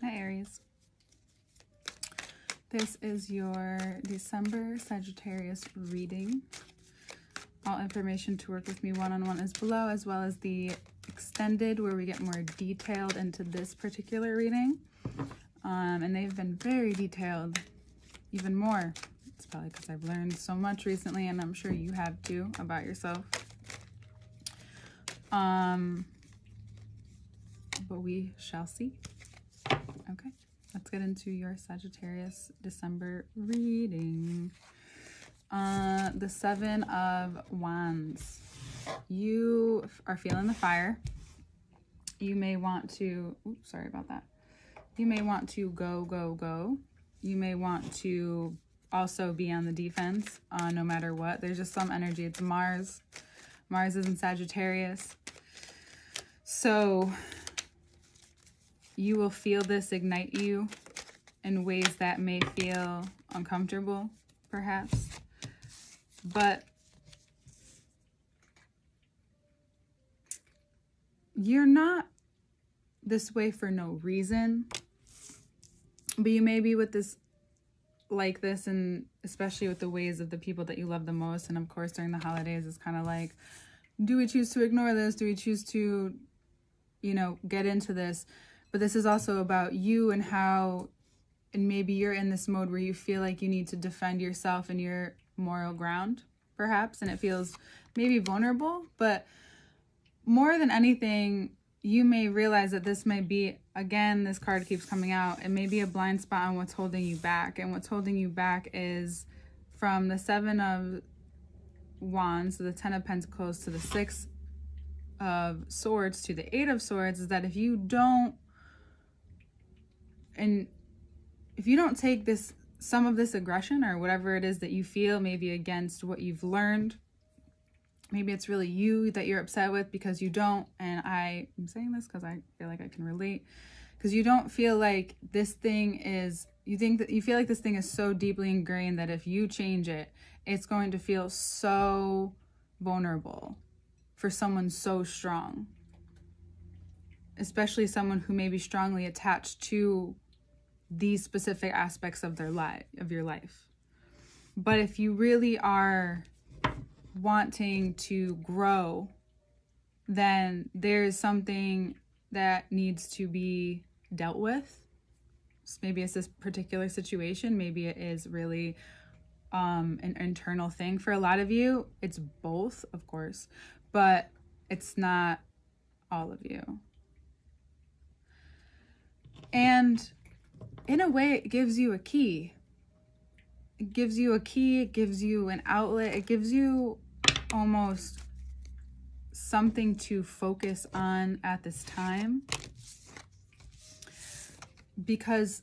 Hi, Aries. This is your December Sagittarius reading. All information to work with me one-on-one -on -one is below, as well as the extended where we get more detailed into this particular reading. Um, and they've been very detailed, even more. It's probably because I've learned so much recently, and I'm sure you have too, about yourself. Um, but we shall see. Okay, let's get into your Sagittarius December reading. Uh, the Seven of Wands. You are feeling the fire. You may want to, oops, sorry about that. You may want to go, go, go. You may want to also be on the defense uh, no matter what. There's just some energy. It's Mars. Mars is in Sagittarius. So you will feel this ignite you in ways that may feel uncomfortable, perhaps. But you're not this way for no reason. But you may be with this like this and especially with the ways of the people that you love the most and of course during the holidays it's kind of like do we choose to ignore this do we choose to you know get into this but this is also about you and how and maybe you're in this mode where you feel like you need to defend yourself and your moral ground perhaps and it feels maybe vulnerable. But more than anything you may realize that this may be again this card keeps coming out. It may be a blind spot on what's holding you back. And what's holding you back is from the seven of wands to the ten of pentacles to the six of swords to the eight of swords is that if you don't and if you don't take this some of this aggression or whatever it is that you feel maybe against what you've learned maybe it's really you that you're upset with because you don't and i am saying this because i feel like i can relate because you don't feel like this thing is you think that you feel like this thing is so deeply ingrained that if you change it it's going to feel so vulnerable for someone so strong. Especially someone who may be strongly attached to these specific aspects of their life of your life. But if you really are wanting to grow then there's something that needs to be dealt with. Maybe it's this particular situation. Maybe it is really um an internal thing for a lot of you. It's both of course but it's not all of you. And in a way, it gives you a key. It gives you a key, it gives you an outlet, it gives you almost something to focus on at this time. Because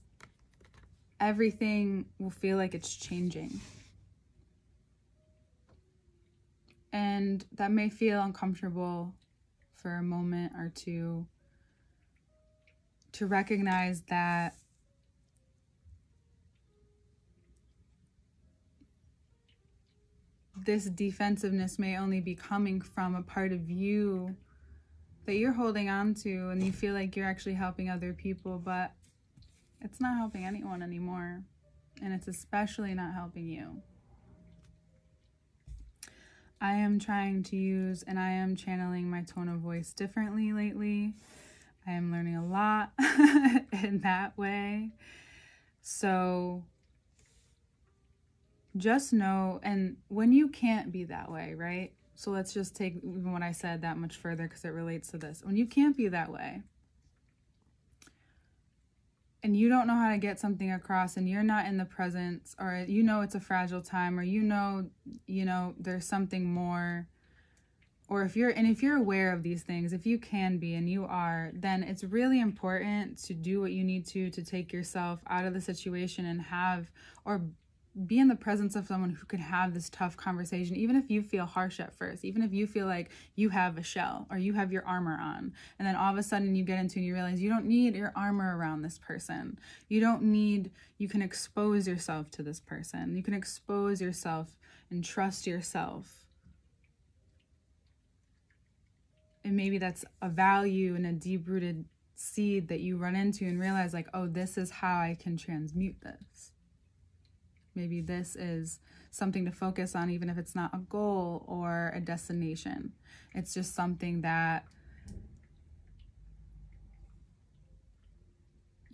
everything will feel like it's changing. And that may feel uncomfortable for a moment or two to recognize that this defensiveness may only be coming from a part of you that you're holding on to and you feel like you're actually helping other people, but it's not helping anyone anymore. And it's especially not helping you. I am trying to use and I am channeling my tone of voice differently lately. I am learning a lot in that way. So just know, and when you can't be that way, right? So let's just take even what I said that much further because it relates to this. When you can't be that way, and you don't know how to get something across and you're not in the presence or you know it's a fragile time or you know you know there's something more or if you're and if you're aware of these things if you can be and you are then it's really important to do what you need to to take yourself out of the situation and have or be in the presence of someone who can have this tough conversation, even if you feel harsh at first, even if you feel like you have a shell or you have your armor on, and then all of a sudden you get into and you realize you don't need your armor around this person. You don't need, you can expose yourself to this person. You can expose yourself and trust yourself. And maybe that's a value and a deep rooted seed that you run into and realize, like, oh, this is how I can transmute this. Maybe this is something to focus on, even if it's not a goal or a destination. It's just something that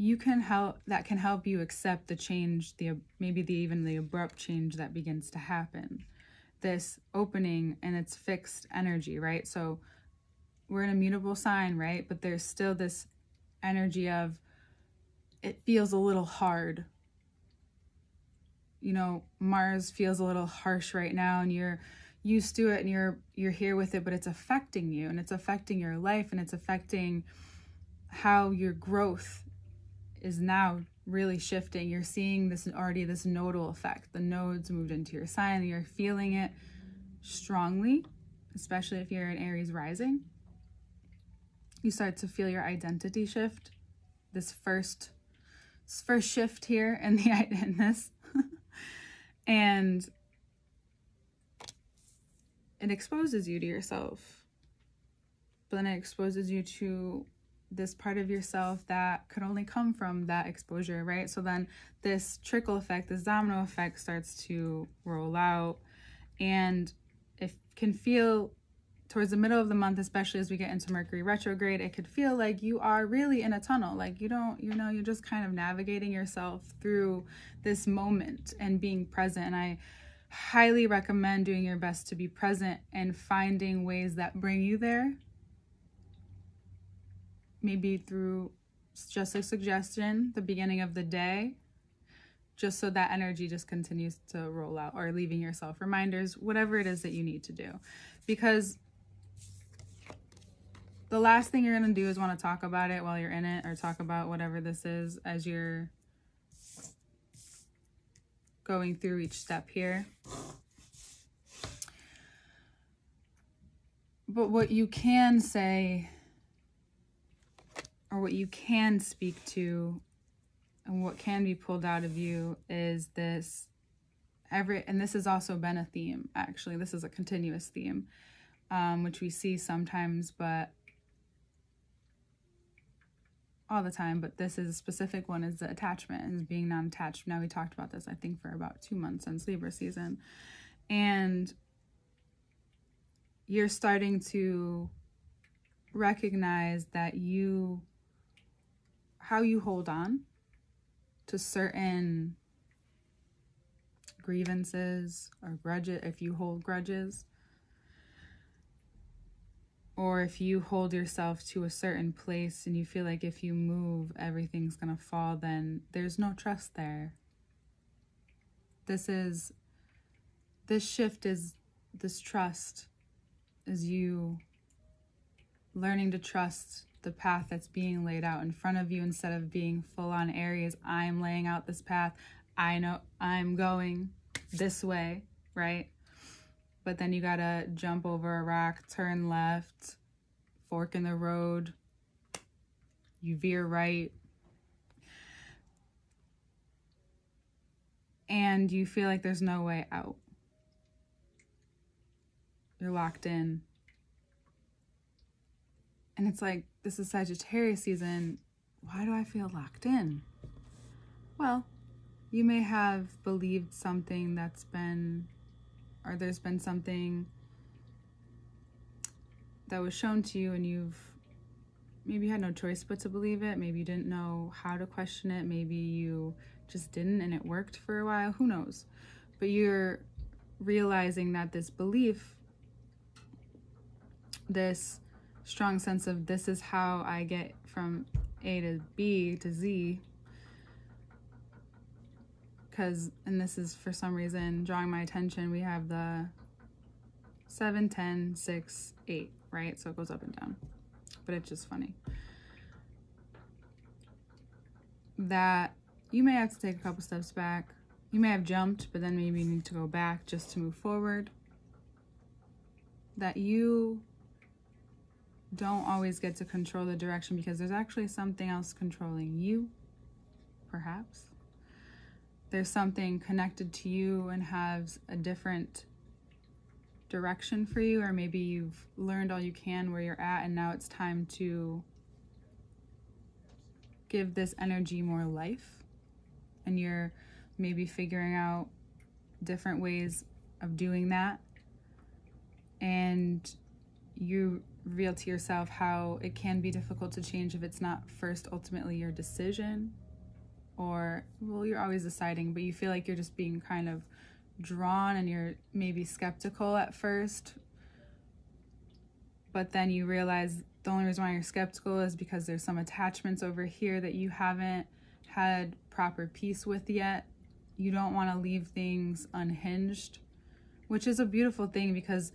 you can help that can help you accept the change the maybe the even the abrupt change that begins to happen. This opening and it's fixed energy right? So we're in a mutable sign right? But there's still this energy of it feels a little hard you know mars feels a little harsh right now and you're used to it and you're you're here with it but it's affecting you and it's affecting your life and it's affecting how your growth is now really shifting. You're seeing this already this nodal effect. The nodes moved into your sign. And you're feeling it strongly, especially if you're in Aries rising. You start to feel your identity shift. This first this first shift here in the in this. And it exposes you to yourself. But then it exposes you to this part of yourself that could only come from that exposure, right? So then this trickle effect, this domino effect starts to roll out and it can feel towards the middle of the month, especially as we get into Mercury retrograde, it could feel like you are really in a tunnel. Like you don't, you know, you're just kind of navigating yourself through this moment and being present. And I highly recommend doing your best to be present and finding ways that bring you there maybe through just a suggestion, the beginning of the day, just so that energy just continues to roll out or leaving yourself reminders, whatever it is that you need to do. Because the last thing you're going to do is want to talk about it while you're in it or talk about whatever this is as you're going through each step here. But what you can say or what you can speak to and what can be pulled out of you is this every and this has also been a theme actually this is a continuous theme um, which we see sometimes but all the time but this is a specific one is the attachment is being non-attached. Now we talked about this i think for about two months since libra season. And you're starting to recognize that you how you hold on to certain grievances or grudges, if you hold grudges, or if you hold yourself to a certain place and you feel like if you move, everything's going to fall, then there's no trust there. This is, this shift is this trust, is you learning to trust the path that's being laid out in front of you instead of being full on Aries. I'm laying out this path. I know I'm going this way, right? But then you gotta jump over a rock, turn left, fork in the road, you veer right. And you feel like there's no way out. You're locked in. And it's like, this is Sagittarius season. Why do I feel locked in? Well, you may have believed something that's been, or there's been something that was shown to you and you've maybe had no choice but to believe it. Maybe you didn't know how to question it. Maybe you just didn't and it worked for a while. Who knows? But you're realizing that this belief, this strong sense of this is how I get from A to B to Z. Because, and this is for some reason drawing my attention, we have the 7, 10, 6, 8, right? So it goes up and down. But it's just funny. That you may have to take a couple steps back. You may have jumped, but then maybe you need to go back just to move forward. That you don't always get to control the direction because there's actually something else controlling you, perhaps. There's something connected to you and has a different direction for you, or maybe you've learned all you can where you're at, and now it's time to give this energy more life. And you're maybe figuring out different ways of doing that. And you reveal to yourself how it can be difficult to change if it's not first ultimately your decision or well you're always deciding but you feel like you're just being kind of drawn and you're maybe skeptical at first. But then you realize the only reason why you're skeptical is because there's some attachments over here that you haven't had proper peace with yet. You don't want to leave things unhinged which is a beautiful thing because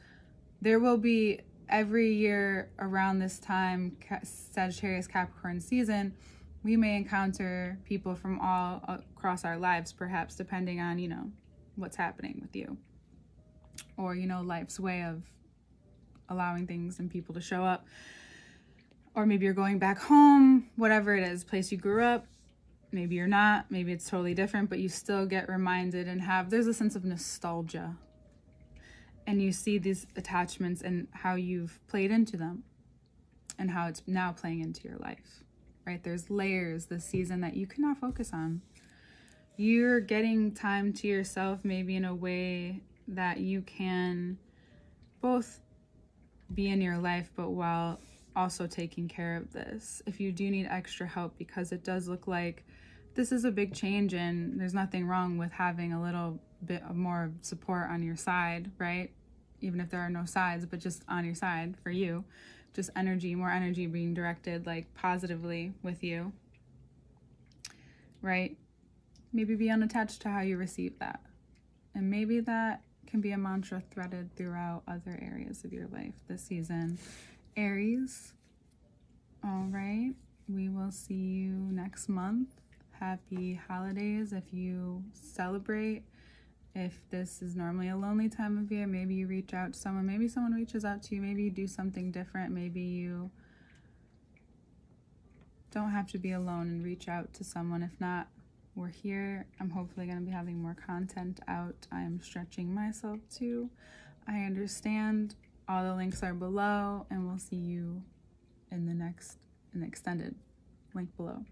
there will be every year around this time Sagittarius Capricorn season we may encounter people from all across our lives, perhaps depending on, you know, what's happening with you. Or, you know, life's way of allowing things and people to show up. Or maybe you're going back home, whatever it is, place you grew up. Maybe you're not, maybe it's totally different, but you still get reminded and have, there's a sense of nostalgia. And you see these attachments and how you've played into them and how it's now playing into your life right? There's layers this season that you cannot focus on. You're getting time to yourself, maybe in a way that you can both be in your life, but while also taking care of this. If you do need extra help, because it does look like this is a big change, and there's nothing wrong with having a little bit more support on your side, right? Even if there are no sides, but just on your side for you just energy, more energy being directed like positively with you. Right? Maybe be unattached to how you receive that. And maybe that can be a mantra threaded throughout other areas of your life this season. Aries. All right. We will see you next month. Happy holidays if you celebrate if this is normally a lonely time of year, maybe you reach out to someone, maybe someone reaches out to you, maybe you do something different, maybe you don't have to be alone and reach out to someone. If not, we're here. I'm hopefully going to be having more content out. I am stretching myself too. I understand. All the links are below, and we'll see you in the next, in the extended link below.